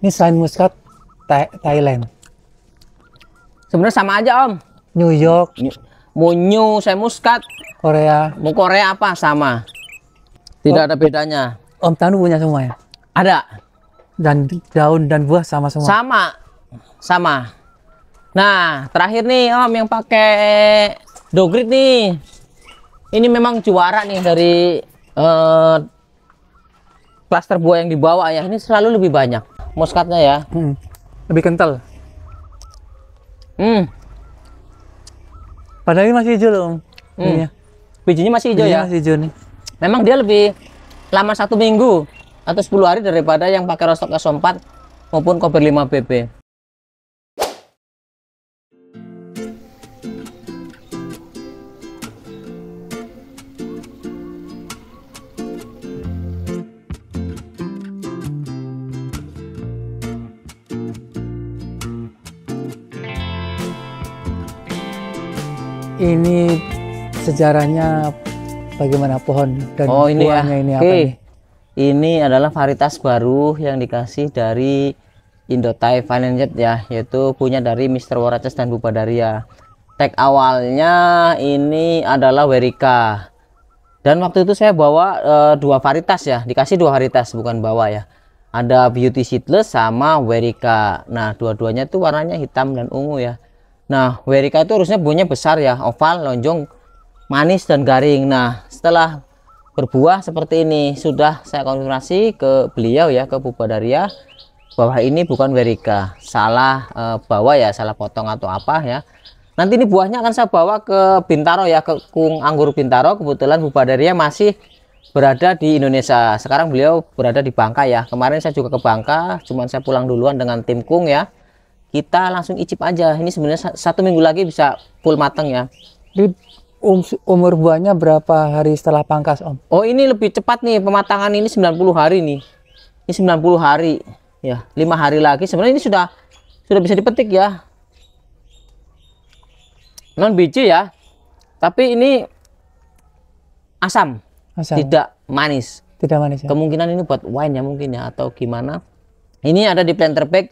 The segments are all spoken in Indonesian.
Ini selain muskat Tha- Thailand, Sebenarnya sama aja Om. New York, Munyu, saya muskat, Korea. mau Korea apa sama. Tidak ada bedanya. Om Tanu punya semua ya. Ada. Dan daun dan buah sama semua. Sama. Sama. Nah, terakhir nih Om yang pakai dogrit nih. Ini memang juara nih dari eh klaster buah yang dibawa ya. Ini selalu lebih banyak muskatnya ya. Hmm. Lebih kental. Hmm. Padahal ini masih hijau loh, Om. Hmm. Ininya. Bijinya masih hijau Bijinya ya. Masih hijau nih. Memang dia lebih lama satu minggu atau 10 hari daripada yang pakai rostok S4 maupun koper 5 BB. Ini sejarahnya bagaimana pohon dan Oh ini ya. buahnya ini Oke. apa nih? Ini adalah varietas baru yang dikasih dari Indothai Finance ya, yaitu punya dari Mr. Waraces dan Bubadaria. Tag awalnya ini adalah Werika. Dan waktu itu saya bawa eh, dua varietas ya, dikasih dua varietas bukan bawa ya. Ada Beauty Seedless sama Werika. Nah, dua-duanya tuh warnanya hitam dan ungu ya. Nah, Werika itu harusnya buahnya besar ya, oval, lonjong, manis dan garing. Nah, setelah berbuah seperti ini sudah saya konfirmasi ke beliau ya ke Bubadaria bahwa ini bukan Werika. Salah eh, bawa ya salah potong atau apa ya. Nanti ini buahnya akan saya bawa ke Bintaro ya ke Kung Anggur Bintaro. Kebetulan Bubadaria masih berada di Indonesia. Sekarang beliau berada di Bangka ya. Kemarin saya juga ke Bangka cuman saya pulang duluan dengan tim Kung ya kita langsung icip aja ini sebenarnya sa- satu minggu lagi bisa full mateng ya Di um- umur buahnya berapa hari setelah pangkas, Om? Oh ini lebih cepat nih pematangan ini 90 hari nih. Ini 90 hari ya, lima hari lagi sebenarnya ini sudah sudah bisa dipetik ya. Non biji ya. Tapi ini asam, Asam. tidak manis. Tidak manis ya? Kemungkinan ini buat wine ya mungkin ya atau gimana. Ini ada di planter bag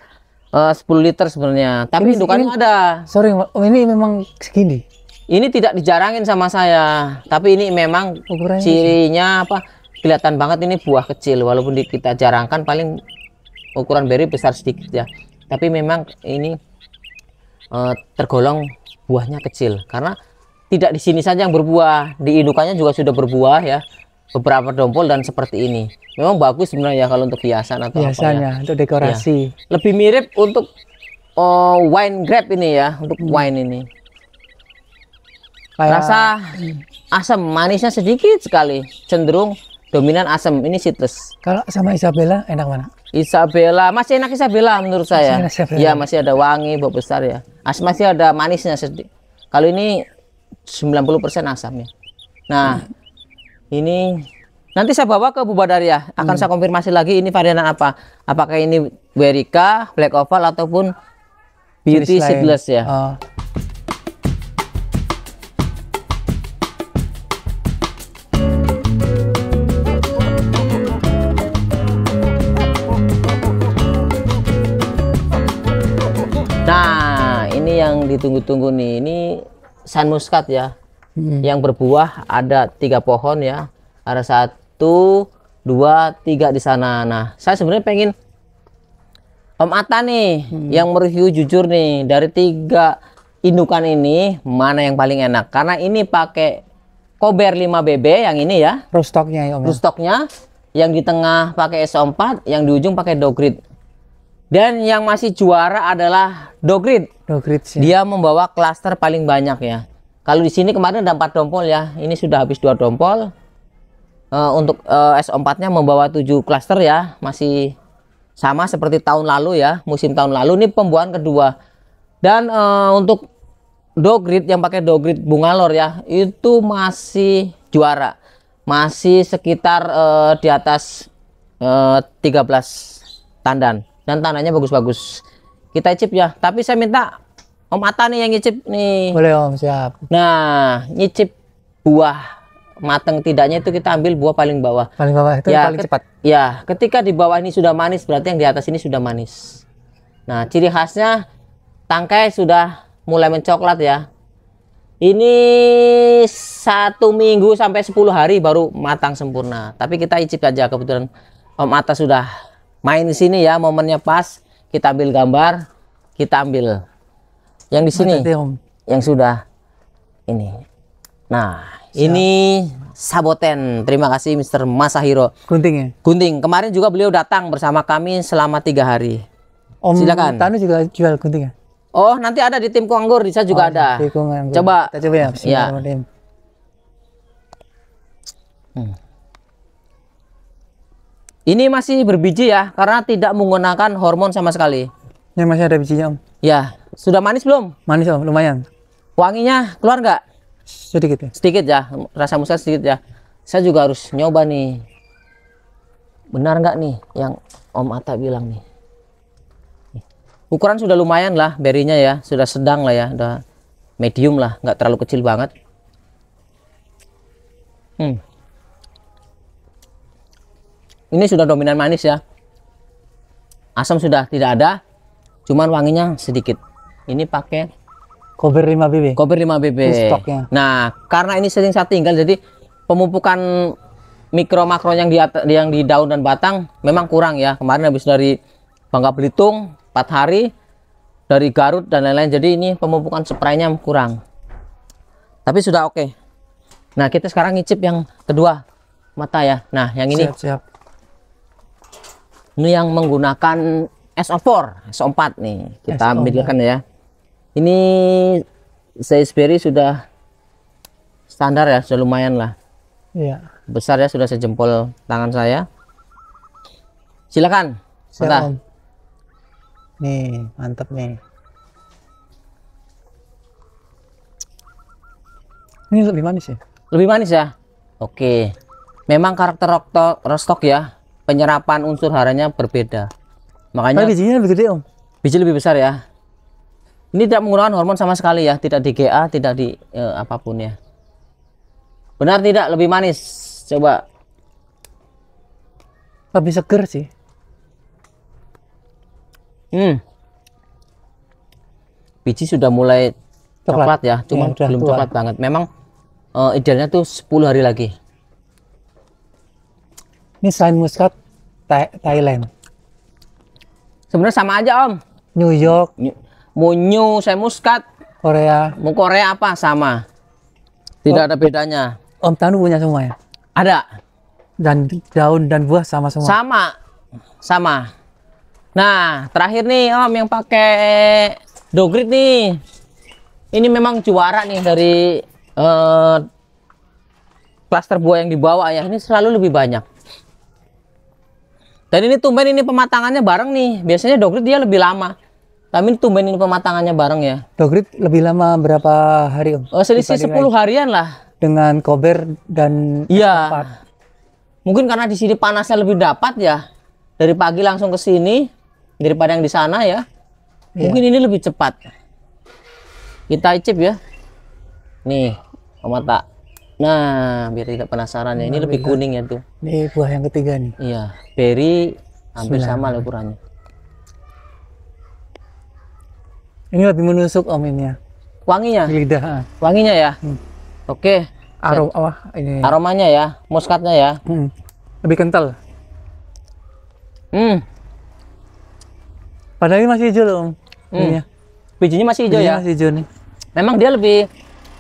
eh, 10 liter sebenarnya. Tapi Ini- indukannya ini- ada. Sorry, Om, ini memang segini. Ini tidak dijarangin sama saya, tapi ini memang Ukurannya cirinya apa? Kelihatan banget ini buah kecil, walaupun di- kita jarangkan paling ukuran beri besar sedikit ya. Tapi memang ini eh, tergolong buahnya kecil karena tidak di sini saja yang berbuah, di indukannya juga sudah berbuah ya. Beberapa dompol dan seperti ini. Memang bagus sebenarnya ya kalau untuk hiasan atau apa ya Biasanya untuk dekorasi. lebih mirip untuk oh, wine grape ini ya, untuk wine ini. Kayak Rasa asam, manisnya sedikit sekali, cenderung dominan asam. Ini citrus. kalau sama Isabella enak mana? Isabella masih enak Isabella menurut saya. enak Isabella. Iya masih ada wangi, bau besar ya. As masih ada manisnya sedikit. Kalau ini 90% asam ya. Nah, ini nanti saya bawa ke Bubadaria. Akan Hmm. saya konfirmasi lagi ini varian apa. Apakah ini Werika, Black Oval ataupun Beauty. Seedless ya. Oh, Nah, ini yang ditunggu-tunggu nih. Ini Sun Muscat ya. Hmm. Yang berbuah ada tiga pohon ya. Ada satu, dua, tiga di sana. Nah, saya sebenarnya pengen Om Ata nih yang mereview jujur nih dari tiga indukan ini mana yang paling enak? Karena ini pakai Kober 5 BB yang ini ya, rostoknya ya Om. ya? stoknya yang di tengah pakai SO4, yang di ujung pakai Dogrid. Dan yang masih juara adalah Dogrid. No grits ya. Dia membawa klaster paling banyak ya. Kalau di sini kemarin ada 4 dompol ya. Ini sudah habis dua dompol. Eh, untuk eh, SO4-nya membawa 7 klaster ya. Masih sama seperti tahun lalu ya, musim tahun lalu. Ini pembuahan kedua. Dan eh, untuk Dogrid yang pakai Dogrid Bungalor ya, itu masih juara. Masih sekitar eh, di atas eh, 13 tandan dan tandanya bagus-bagus. Kita icip ya, tapi saya minta Om Ata nih yang ngicip nih. Boleh Om, siap. Nah, nyicip buah mateng tidaknya itu kita ambil buah paling bawah. Paling bawah itu Ya, paling cepat. Ya, ketika di bawah ini sudah manis berarti yang di atas ini sudah manis. Nah, ciri khasnya tangkai sudah mulai mencoklat ya. Ini satu minggu sampai 10 hari baru matang sempurna. Tapi kita icip aja kebetulan Om Atta sudah main di sini ya, momennya pas. Kita ambil gambar, kita ambil yang di sini, yang sudah ini. Nah, ini Saboten. Terima kasih Mr. Masahiro. Gunting ya. Gunting. Kemarin juga beliau datang bersama kami selama tiga hari. Om Silakan. Tanu juga jual gunting ya. Oh, nanti ada di tim Kuanggur, di sana juga ada. Tikungan. Coba. Kita coba ya. Ya. Bismillahirrahmanirrahim. Ini masih berbiji ya, karena tidak menggunakan hormon sama sekali. Ini masih ada bijinya Om. Ya, sudah manis belum? Manis Om, lumayan. Wanginya keluar nggak? Sedikit ya. Sedikit ya, rasa muskat sedikit ya. Saya juga harus nyoba nih. Benar nggak nih yang Om Atta bilang nih? Nih. Ukuran sudah lumayan lah, berinya ya, sudah sedang lah ya, udah medium lah, nggak terlalu kecil banget. Hmm. Ini sudah dominan manis ya. Asam sudah tidak ada, cuman wanginya sedikit. Ini pakai Kober 5 BB. Koper 5 BB. Stoknya. Nah, karena ini sering saya tinggal jadi pemupukan mikro makro yang di yang di daun dan batang memang kurang ya. Kemarin habis dari Bangka Belitung 4 hari dari Garut dan lain-lain. Jadi ini pemupukan spraynya kurang. Tapi sudah oke. Nah, kita sekarang ngicip yang kedua mata ya. Nah, yang ini Siap, siap. ini yang menggunakan SO4, SO4 nih. Kita SO4. ambilkan ya. Ini size berry sudah standar ya, sudah lumayan lah. Iya. Besar ya, sudah sejempol tangan saya. Silakan. Om. Nih, mantap nih. Ini lebih manis ya. Lebih manis ya? Oke. Memang karakter rostok ya, penyerapan unsur haranya berbeda. Makanya Tapi bijinya lebih gede Om. biji lebih besar ya. Ini tidak menggunakan hormon sama sekali ya, tidak di GA, tidak di eh, apa pun ya. Benar tidak lebih manis? Coba. Lebih seger sih. Hmm. Biji sudah mulai coklat, Coklat. ya, cuma Ya, belum tua. coklat banget. Memang eh, idealnya tuh 10 hari lagi. Ini selain muskat Thai- Thailand, Sebenarnya sama aja Om. New York, Ny- Mau new, saya muskat, Korea. mau Korea apa sama. Tidak ada bedanya. Om Tanu punya semua ya. Ada. Dan daun dan buah sama semua. Sama. Sama. Nah, terakhir nih Om yang pakai dogrit nih. Ini memang juara nih dari eh klaster buah yang dibawa ya. Ini selalu lebih banyak. Dan ini tumben ini pematangannya bareng nih. Biasanya dogrit dia lebih lama. Tapi tumben ini pematangannya bareng ya. Dogrit lebih lama berapa hari Om? Oh, selisih Dibanding 10 harian lah. Dengan kober dan Iya. Mungkin karena di sini panasnya lebih dapat ya. Dari pagi langsung ke sini daripada yang di sana ya. Iya. Mungkin ini lebih cepat. Kita icip ya. Nih, Om Atta. Nah, biar tidak penasaran ya. Ini lebih kuning ya tuh. Ini buah yang ketiga nih. Iya, berry hampir sama lah ukurannya. Ini lebih menusuk Om ini ya. Wanginya, Di lidah. ah. wanginya ya. Oke, Arom, wah ini. aromanya ya, muskatnya ya. Hmm. Lebih kental. Hmm, Padahal ini masih hijau loh Om. Hmm. Ininya. bijinya masih hijau Bijinya ya. Masih hijau nih. Memang dia lebih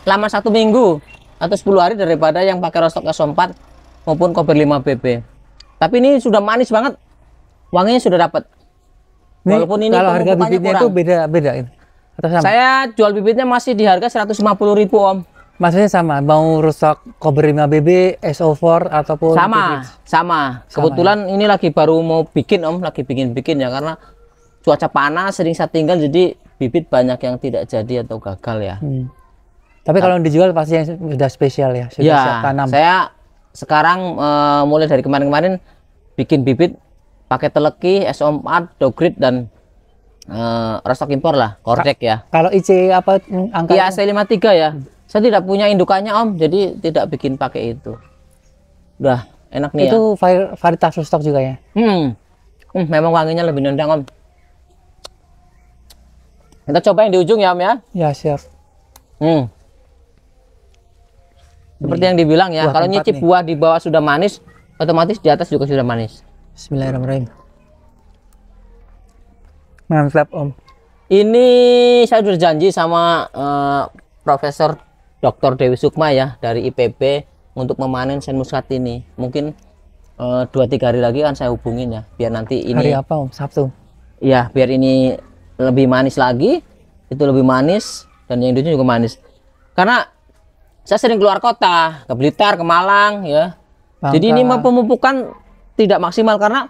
lama satu minggu atau 10 hari daripada yang pakai rostok S4 maupun koper 5 BB. Tapi ini sudah manis banget. Wanginya sudah dapat. Ini Walaupun ini kalau harga bibitnya kurang. itu beda beda ini. Atau sama? Saya jual bibitnya masih di harga 150.000 Om. Maksudnya sama, mau rusak Kober 5 BB, SO4 ataupun Sama, Phoenix? sama. Kebetulan ini lagi baru mau bikin Om, lagi bikin-bikin ya karena cuaca panas sering saya tinggal jadi bibit banyak yang tidak jadi atau gagal ya. Hmm. Tapi kalau dijual pasti yang sudah spesial ya, sudah Ya, siap tanam. saya sekarang eh, mulai dari kemarin-kemarin bikin bibit pakai teleki, SO4, dogrit dan eh, rostok impor lah, kordek ya. Kalau IC apa hmm, angka Iya, C53 ya. Saya tidak punya indukannya om, jadi tidak bikin pakai itu. Udah enak nih Itu var- varietas stok juga ya? ya. Hmm. Hmm, memang wanginya lebih nendang om. Kita coba yang di ujung ya om ya. Ya siap. Hmm. Seperti yang dibilang ya, buah kalau nyicip nih. buah di bawah sudah manis, otomatis di atas juga sudah manis. Bismillahirrahmanirrahim. Mantap om. Ini saya sudah janji sama eh, Profesor Dr. Dewi Sukma ya dari IPB untuk memanen sen muskat ini. Mungkin eh, dua tiga hari lagi kan saya hubungin ya, biar nanti Hari ini apa om? Sabtu. ya biar ini lebih manis lagi, itu lebih manis dan yang itu juga manis. Karena saya sering keluar kota, ke Blitar, ke Malang ya. Jadi ini Bangka. pemupukan tidak maksimal karena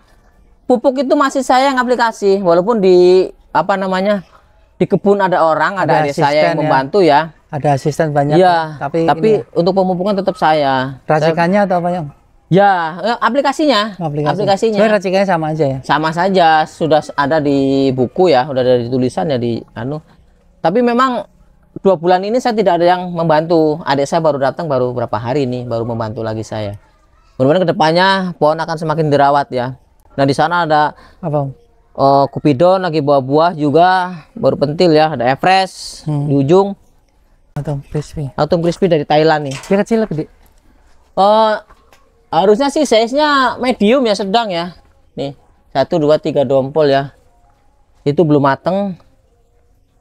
pupuk itu masih saya yang aplikasi walaupun di apa namanya di kebun ada orang ada, Ada adik saya yang ya. membantu ya. Ada asisten banyak. Iya. Tapi, Tapi, ini untuk pemupukan tetap saya. Saya- racikannya atau apa ya? Om? ya eh, aplikasinya. Aplikasi. Aplikasinya. Sebenarnya racikannya sama aja ya. Sama saja sudah ada di buku ya, sudah ada di tulisan ya di anu. Tapi memang dua bulan ini saya tidak ada yang membantu. Adik saya baru datang baru berapa hari ini baru membantu lagi saya. Mudah-mudahan ke depannya pohon akan semakin dirawat ya. Nah di sana ada Apa om? eh, kupidon lagi buah-buah juga baru pentil ya. Ada Everest Hmm. di ujung. Atau crispy. Autumn crispy dari Thailand nih. Dia kecil gede. Eh harusnya sih size-nya medium ya sedang ya. Nih satu dua tiga dompol ya. Itu belum mateng.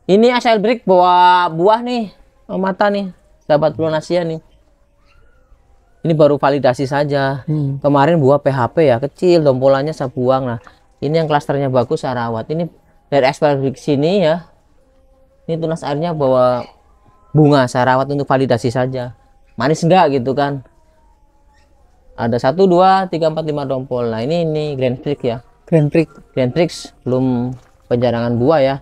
Ini asal brick bawa buah nih, oh, mata nih, sahabat Asia nih. Ini baru validasi saja. Hmm. Kemarin buah PHP ya kecil, dompolannya saya buang. Nah, ini yang klasternya bagus saya rawat. Ini dari ekspedisi sini ya. Ini tunas airnya bawa bunga saya rawat untuk validasi saja. Manis enggak gitu kan? Ada satu, dua, tiga, empat, lima dompol. Nah ini ini Grand Prix ya. Grand Prix. Grand Prix belum penjarangan buah ya.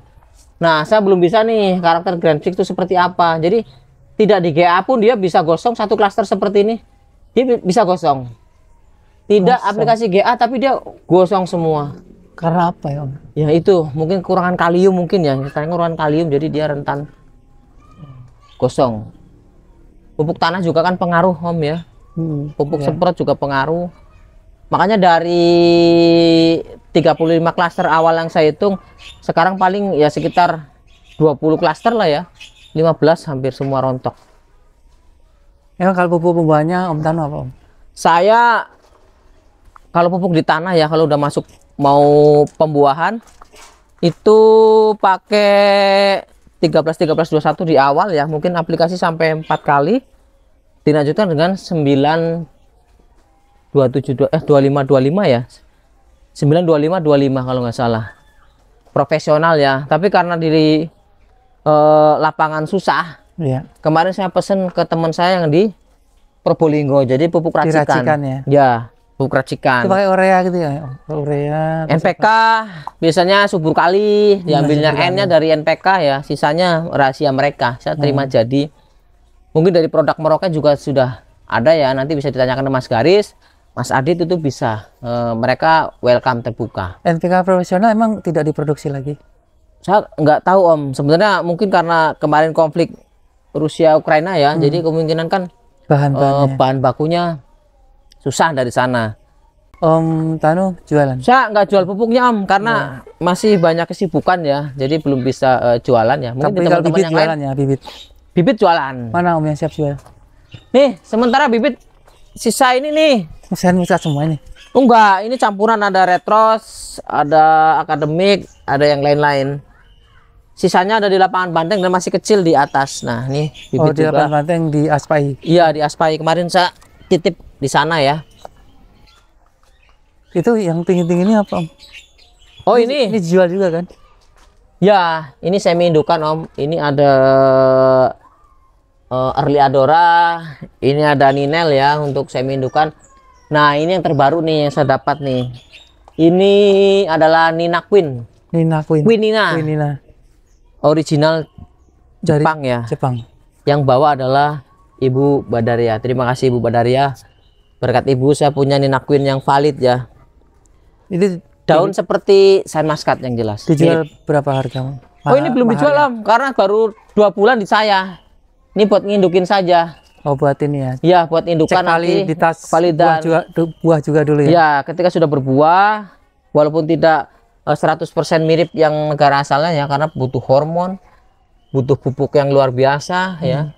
Nah saya belum bisa nih karakter Grand Prix itu seperti apa. Jadi tidak di GA pun dia bisa gosong satu klaster seperti ini. Dia bi- bisa gosong. Tidak Gosong. aplikasi GA tapi dia gosong semua. Karena apa ya om? Ya itu mungkin kekurangan kalium mungkin ya. Katanya kekurangan kalium jadi dia rentan gosong. Pupuk tanah juga kan pengaruh om ya. Hmm. Pupuk Ya. semprot juga pengaruh. Makanya dari 35 klaster awal yang saya hitung, sekarang paling ya sekitar 20 klaster lah ya. 15 hampir semua rontok. Emang kalau pupuk pembuahannya om Tanu apa om? Saya kalau pupuk di tanah ya kalau udah masuk mau pembuahan itu pakai 13 13 21 di awal ya, mungkin aplikasi sampai 4 kali dilanjutkan dengan 9 27 eh 25 25 ya. 9 25 25 kalau nggak salah. Profesional ya, tapi karena diri eh, lapangan susah, Iya. kemarin saya pesen ke teman saya yang di Probolinggo jadi pupuk racikan, Diracikan ya? pupuk racikan Itu pakai urea gitu ya? Urea. NPK biasanya subur kali diambilnya subur kali. N nya dari NPK ya sisanya rahasia mereka saya terima Hmm. jadi mungkin dari produk Merauke juga sudah ada ya nanti bisa ditanyakan ke Mas Garis Mas Adit itu bisa Eh, mereka welcome terbuka NPK profesional emang tidak diproduksi lagi. saya nggak tahu om sebenarnya mungkin karena kemarin konflik Rusia Ukraina ya jadi kemungkinan kan eh, Bahan-bahannya. bahan bakunya susah dari sana. Om Tanu jualan. Saya nggak jual pupuknya om karena masih banyak kesibukan ya, jadi belum bisa eh, jualan ya. Mungkin Tapi di kalau bibit yang jualan lain ya bibit. bibit jualan. Mana om yang siap jual? Nih sementara bibit sisa ini nih. Mesin muskat semua ini. Enggak, ini campuran ada retros, ada akademik, ada yang lain-lain. Sisanya ada di lapangan banteng dan masih kecil di atas. Nah, ini Oh bibit di juga. lapangan banteng di Aspai. Iya di Aspai kemarin saya titip di sana ya. Itu yang tinggi-tinggi ini apa om? Oh ini, Ini jual juga kan? ya ini semi indukan om. Ini ada eh, early adora, ini ada ninel ya untuk semi indukan. Nah ini yang terbaru nih yang saya dapat nih. Ini adalah Nina Queen, Nina Queen. Queen Nina, Queen Nina. Original Dari Jepang ya. Jepang. Yang bawa adalah Ibu Badaria. Terima kasih Ibu Badaria. Berkat Ibu saya punya Nina Queen yang valid ya. Itu Daun seperti Saint Muscat yang jelas. dijual berapa harga? Om? Oh ini Mahal- belum mahal dijual ya? karena baru dua bulan di saya. Ini buat ngindukin saja. Oh buat ini ya. Ya, buat Cek indukan kali nanti. di tas validan. buah juga, buah juga dulu ya. Ya, ketika sudah berbuah, walaupun tidak 100% mirip yang negara asalnya ya, karena butuh hormon, butuh pupuk yang luar biasa ya,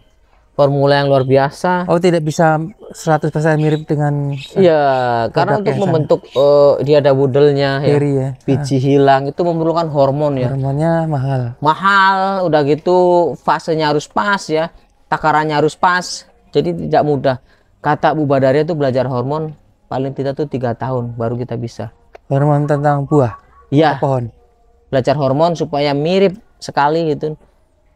formula yang luar biasa. Oh tidak bisa 100% mirip dengan Iya, karena untuk membentuk eh, dia ada budelnya ya, ya. biji hilang itu memerlukan hormon ya. Hormonnya mahal. Mahal, udah gitu fasenya harus pas ya, takarannya harus pas. Jadi tidak mudah. Kata Bu Badaria itu belajar hormon paling tidak tuh tiga tahun baru kita bisa. Hormon tentang buah, Iya. pohon. belajar hormon supaya mirip sekali gitu.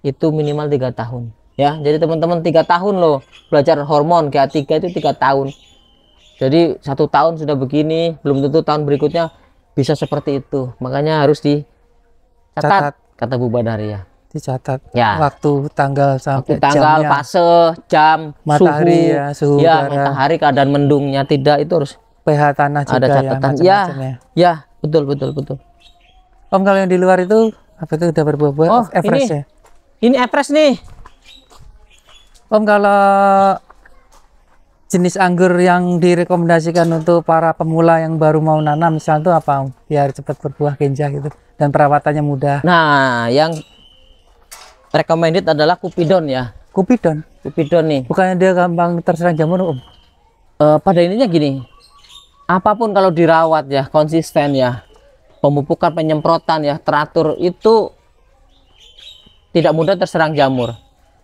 Itu minimal tiga tahun. Ya jadi teman-teman tiga tahun loh belajar hormon. GA3 itu tiga tahun. Jadi satu tahun sudah begini belum tentu tahun berikutnya bisa seperti itu. Makanya harus dicatat Catat. kata Bu Badaria. Dicatat. Ya. Waktu, tanggal waktu sampai tanggal jamnya, fase jam Matahari suhu. ya, suhu ya udara. matahari keadaan mendungnya tidak itu harus pH tanah juga ada ya, catatan. Ya ya. ya betul betul betul Om kalau yang di luar itu apa itu udah berbuah-buah? Oh, Everest ini. ya. ini Everest nih Om kalau jenis anggur yang direkomendasikan untuk para pemula yang baru mau nanam misalnya itu apa Om? Biar cepat berbuah genjah gitu dan perawatannya mudah. Nah, yang recommended adalah Cupidon ya. Kupidon, Cupidon nih. bukannya dia gampang terserang jamur Om? Eh, pada ininya gini, apa pun kalau dirawat ya, konsisten ya, pemupukan, penyemprotan ya, teratur itu tidak mudah terserang jamur.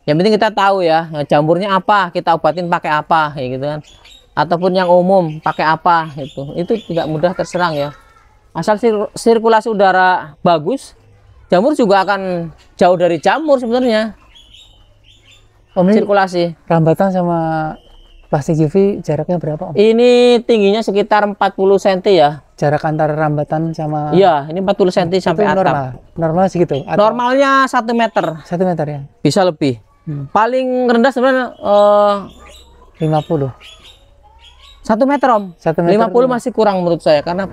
Yang penting kita tahu ya, jamurnya apa, kita obatin pakai apa, ya gitu kan. Ataupun yang umum pakai apa, itu, itu tidak mudah terserang ya. Asal sir- sirkulasi udara bagus, jamur juga akan jauh dari jamur sebenarnya. Sirkulasi. rambatan sama plastik UV jaraknya berapa Om? Ini tingginya sekitar 40 cm ya. Jarak antara rambatan sama Iya, ini 40 cm itu sampai atap. normal. Normal segitu. Atau Normalnya 1 meter, satu meter ya. bisa lebih. Hmm. Paling rendah sebenarnya eh, 50. 1 meter, Om. Satu meter. 50 masih kurang menurut saya karena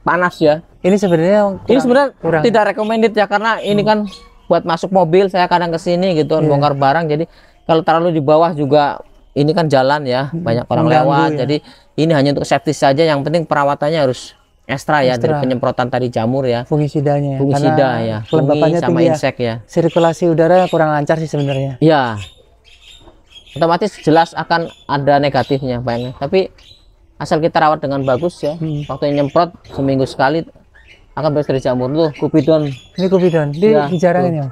panas ya. Ini sebenarnya ini kurang- sebenarnya kurang. tidak recommended ya karena ini kan buat masuk mobil saya kadang ke sini gitu Iya. bongkar barang jadi kalau terlalu di bawah juga ini kan jalan ya banyak orang Hmm, mengganggu lewat. ya. jadi ini hanya untuk safety saja. Yang penting perawatannya harus ekstra ya dari penyemprotan tadi jamur ya. Fungisidanya ya. fungisida ya kelembapannya fungi sama tinggi ya. insek ya. Sirkulasi udara kurang lancar sih sebenarnya. ya otomatis jelas akan ada negatifnya bayangin tapi asal kita rawat dengan bagus ya Hmm. waktu nyemprot seminggu sekali akan bebas dari jamur. Tuh kupidon Ini kupidon, di Ya, dijarangin ya.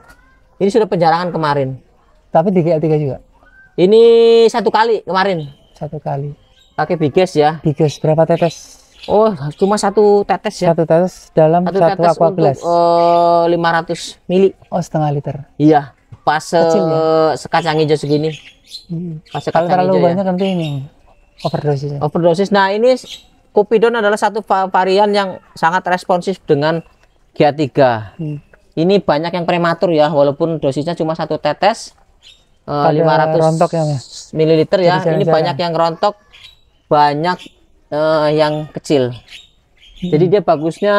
ini sudah penjarangan kemarin. Tapi di GL3 juga ini satu kali kemarin satu kali. pakai biges ya Bigas berapa tetes? oh cuma satu tetes ya Satu tetes dalam satu satu, tetes aqua gelas. eh, 500 mili Oh setengah liter. iya pas Kecil eh, sekacang hijau segini Hmm. pas Kalau terlalu hijau ya banyak nanti ini overdosis. ya. overdosis. Nah ini Cupidon adalah satu va- varian yang sangat responsif dengan GA3. Hmm. Ini banyak yang prematur ya, walaupun dosisnya cuma satu tetes, eh, Pada 500 rontok ya, mililiter ya. Jadi Ini banyak yang rontok, banyak eh, yang kecil. Jadi Hmm. dia bagusnya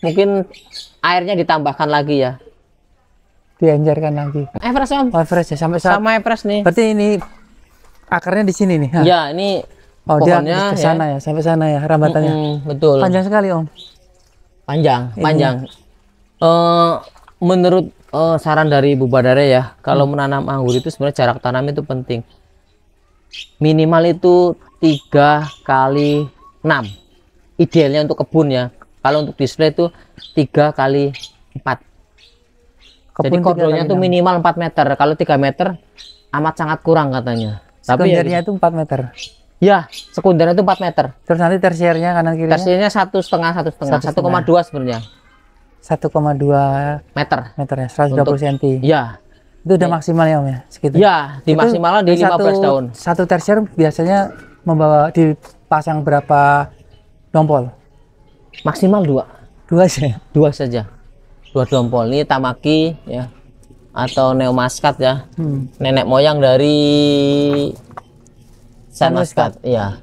mungkin airnya ditambahkan lagi ya. Dianjarkan lagi. Everest om, Oh, fresh ya sampai saat. sama Everest nih. Berarti ini akarnya di sini nih. Ya ini Oh dia pohonnya ke sana ya. sampai sana ya rambatannya. mm, betul. Panjang sekali Om. panjang panjang Eh, menurut eh, saran dari Bu Badare ya. Kalau menanam anggur itu sebenarnya jarak tanam itu penting. Minimal itu tiga kali enam. Idealnya untuk kebun ya. Kalau untuk display itu tiga kali empat. Jadi Kebun tiga tuh enam. minimal 4 meter. Kalau 3 meter amat sangat kurang katanya. Tapi ya, Sekundernya itu 4 meter. ya sekundernya itu 4 meter. Terus nanti tersiernya kanan kirinya? Tersinya satu setengah. Satu setengah. Satu koma dua sebenarnya 1,2 meter meter ya, 120 cm. ya Itu udah maksimal ya Om ya, segitu. Ya, di Itu maksimalnya di 15 satu, tahun. Satu tersier biasanya membawa dipasang berapa dompol? Maksimal dua, Dua sih. dua saja. Dua dompol ini tamaki ya atau neomaskat ya. Hmm. Nenek moyang dari Saint Muscat, ya.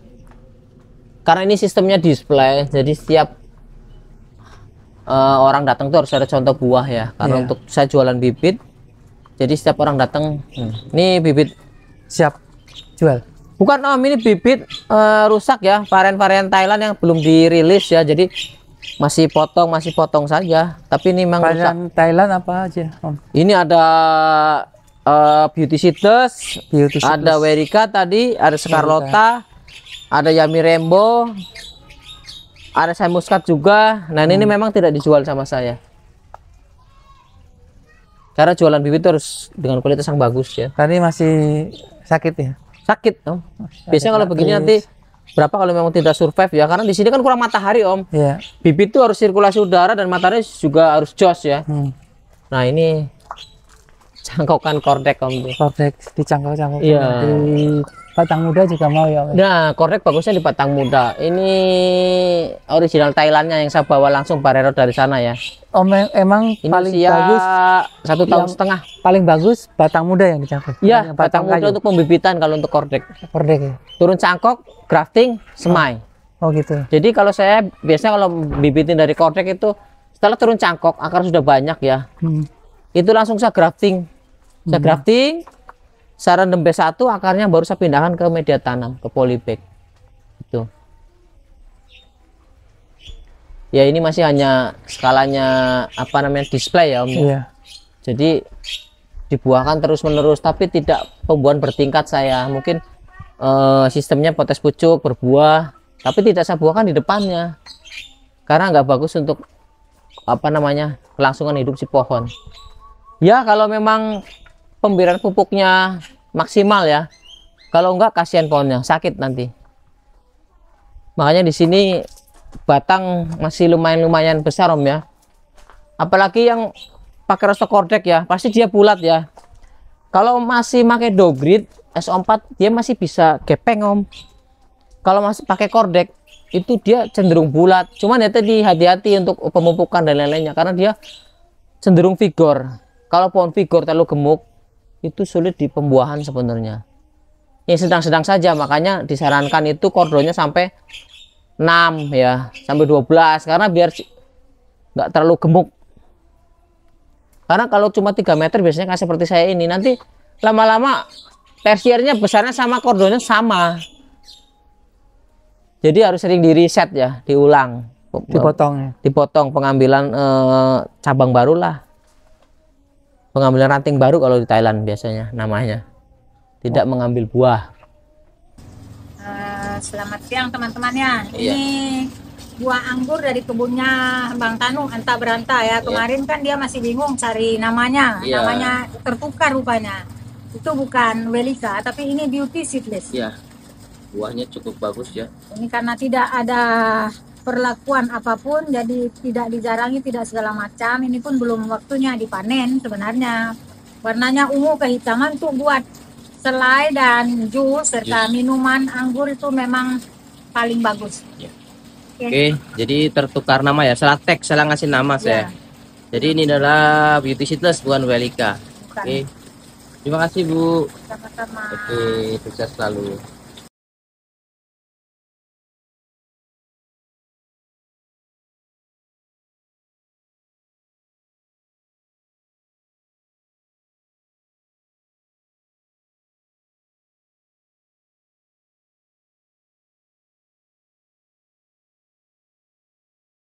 Karena ini sistemnya display, jadi setiap eh, orang datang tuh harus ada contoh buah ya. Karena Iya. untuk saya jualan bibit, Jadi setiap orang datang, hmm, ini bibit Siap jual. bukan om ini bibit eh, rusak ya varian-varian Thailand yang belum dirilis ya. Jadi masih potong masih potong saja. Tapi ini memang rusak. Varian Thailand apa aja, Om? Ini ada eh, Beauty Seedless, Beauty ada Werika tadi, ada Scarlota, ada Yami Rainbow, ada Saya Muscat juga. Nah ini memang tidak dijual sama saya. Karena jualan bibit harus dengan kualitas yang bagus ya. Tadi masih sakit ya? Sakit om. Biasanya kalau begini nanti berapa kalau memang tidak survive ya? Karena di sini kan kurang matahari om. Iya. Bibit itu harus sirkulasi udara dan matahari juga harus jos ya. Hmm. Nah ini cangkokan kordek om tuh. Kortek dicangkok-cangkok. Iya. Batang muda juga mau ya, Om? Nah, korek bagusnya di Batang Muda. Ini original Thailandnya yang saya bawa langsung Barero dari sana ya. Om em- emang Ini paling bagus, satu tahun setengah. paling bagus batang muda yang dicangkok. Iya, Yang Batang Muda kayu. untuk pembibitan kalau untuk kordek. Kordek ya? Turun cangkok, grafting, semai. Oh gitu. Jadi kalau saya biasanya kalau bibitin dari kordek itu setelah turun cangkok akar sudah banyak ya. Hmm. Itu langsung saya grafting. Saya grafting, saya rendam B1 akarnya baru saya pindahkan ke media tanam, ke polybag. Itu. Ya ini masih hanya skalanya apa namanya display ya Om. ya. Iya. Jadi dibuahkan terus menerus tapi tidak pembuahan bertingkat saya. Mungkin eh, sistemnya potes pucuk berbuah tapi tidak saya buahkan di depannya. Karena nggak bagus untuk apa namanya kelangsungan hidup si pohon. Ya kalau memang pemberian pupuknya maksimal ya. Kalau enggak kasihan pohonnya sakit nanti. Makanya di sini batang masih lumayan-lumayan besar om ya. Apalagi yang pakai rostok kordek ya, pasti dia bulat ya. Kalau masih pakai dogrit S4 dia masih bisa gepeng om. Kalau masih pakai kordek itu dia cenderung bulat. Cuman ya tadi hati-hati untuk pemupukan dan lain-lainnya karena dia cenderung vigor. Kalau pohon vigor terlalu gemuk itu sulit di pembuahan sebenarnya. Yang sedang-sedang saja makanya disarankan itu kordonya sampai 6 ya, sampai 12 karena biar nggak terlalu gemuk. Karena kalau cuma 3 meter biasanya kayak seperti saya ini nanti lama-lama tersiernya besarnya sama kordonya sama. Jadi harus sering di reset ya, diulang. Dipotong ya. Dipotong pengambilan eh, cabang baru lah. Pengambilan ranting baru kalau di Thailand biasanya namanya. Tidak mengambil buah. Eh, selamat siang teman-temannya. Iya. Ini buah anggur dari kebunnya Bang Tanu Anta Beranta ya. Kemarin kan dia masih bingung cari namanya. Iya. Namanya tertukar rupanya. Itu bukan Welika, tapi ini Beauty Seedless. Ya, buahnya cukup bagus ya. Ini karena tidak ada perlakuan apa pun, jadi tidak dijarangi, tidak segala macam. Ini pun belum waktunya dipanen sebenarnya. Warnanya ungu kehitaman tuh buat selai dan jus serta minuman anggur itu memang paling bagus. Ya. Oke. Oke, jadi tertukar nama ya. Salah teks, salah ngasih nama saya. Ya, Jadi ini adalah Beauty Seedless bukan Welika. Oke. Terima kasih Bu. Sama-sama. Oke, sukses selalu.